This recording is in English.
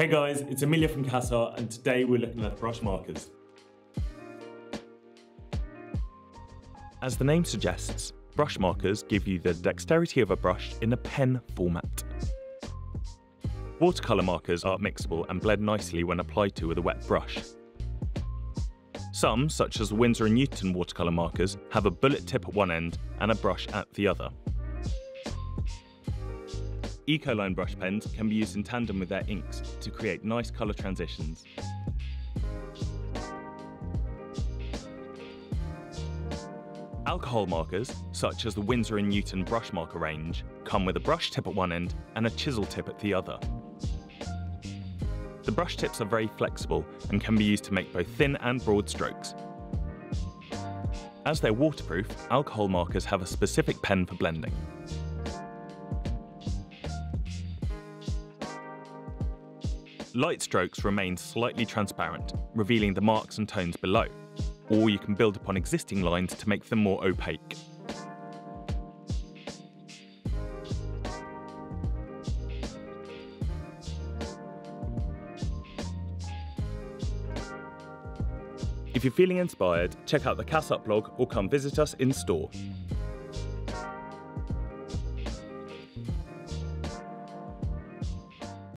Hey guys, it's Amelia from Cass Art and today we're looking at brush markers. As the name suggests, brush markers give you the dexterity of a brush in a pen format. Watercolour markers are mixable and blend nicely when applied to with a wet brush. Some, such as Winsor & Newton watercolour markers, have a bullet tip at one end and a brush at the other. Ecoline brush pens can be used in tandem with their inks to create nice colour transitions. Alcohol markers, such as the Winsor & Newton brush marker range, come with a brush tip at one end and a chisel tip at the other. The brush tips are very flexible and can be used to make both thin and broad strokes. As they're waterproof, alcohol markers have a specific pen for blending. Light strokes remain slightly transparent, revealing the marks and tones below, or you can build upon existing lines to make them more opaque. If you're feeling inspired, check out the Cass Art blog or come visit us in store.